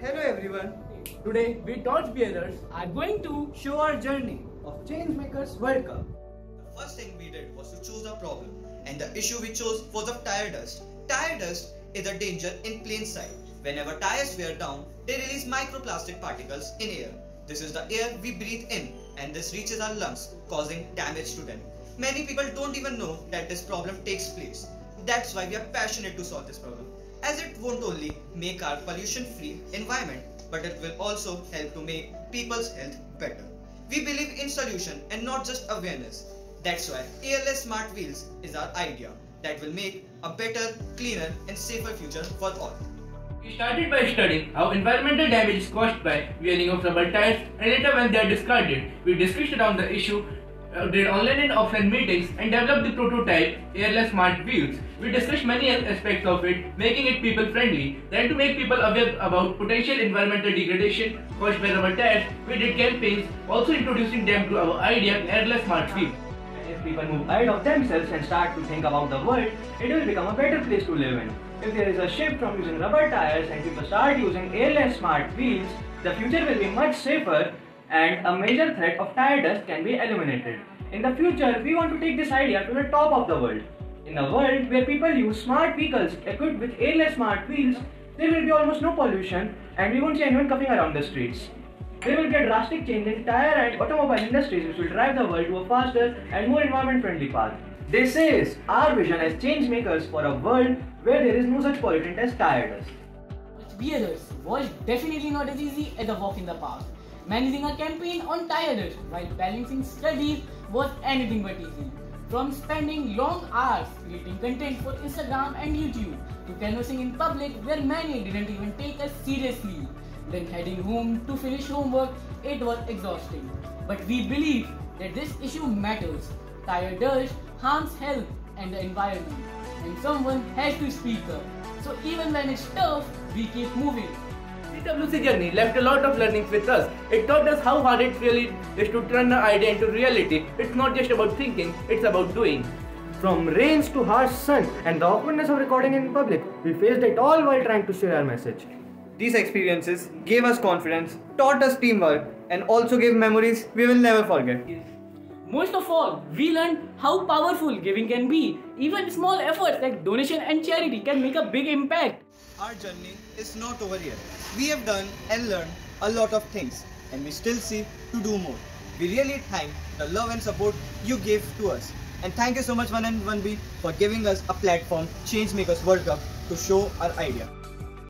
Hello everyone. Today, we torchbearers are going to show our journey of Changemakers World Cup. The first thing we did was to choose a problem, and the issue we chose was of tire dust. Tire dust is a danger in plain sight. Whenever tires wear down, they release microplastic particles in air. This is the air we breathe in, and this reaches our lungs, causing damage to them. Many people don't even know that this problem takes place. That's why we are passionate to solve this problem, as it won't only make our pollution-free environment, but it will also help to make people's health better. We believe in solution and not just awareness. That's why airless smart wheels is our idea that will make a better, cleaner and safer future for all. We started by studying how environmental damage is caused by wearing of rubber tires and later when they are discarded, we discussed around the issue, Uh, did online and offline meetings and developed the prototype airless smart wheels. We discussed many aspects of it, making it people friendly. Then to make people aware about potential environmental degradation caused by rubber tires, we did campaigns also introducing them to our idea airless smart wheels. If people move ahead of themselves and start to think about the world, it will become a better place to live in. If there is a shift from using rubber tires and people start using airless smart wheels, the future will be much safer and a major threat of tire dust can be eliminated. In the future, we want to take this idea to the top of the world. In a world where people use smart vehicles equipped with airless smart wheels, there will be almost no pollution and we won't see anyone coughing around the streets. There will be a drastic change in tire and automobile industries which will drive the world to a faster and more environment friendly path. This is our vision as change makers for a world where there is no such pollutant as tire dust. Bearers was definitely not as easy as a walk in the park. Managing a campaign on tire dust while balancing studies was anything but easy. From spending long hours creating content for Instagram and YouTube to canvassing in public where many didn't even take us seriously then heading home to finish homework, it was exhausting. But we believe that this issue matters. Tire dust harms health and the environment, and someone has to speak up. So even when it's tough, we keep moving. CWC journey left a lot of learnings with us. It taught us how hard it really is to turn an idea into reality. It's not just about thinking, it's about doing. From rains to harsh sun and the awkwardness of recording in public, we faced it all while trying to share our message. These experiences gave us confidence, taught us teamwork, and also gave memories we will never forget. Most of all, we learned how powerful giving can be. Even small efforts like donation and charity can make a big impact. Our journey is not over yet. We have done and learned a lot of things, and we still see to do more. We really thank the love and support you gave to us. And thank you so much 1M1B for giving us a platform, Changemakers World Cup, to show our idea.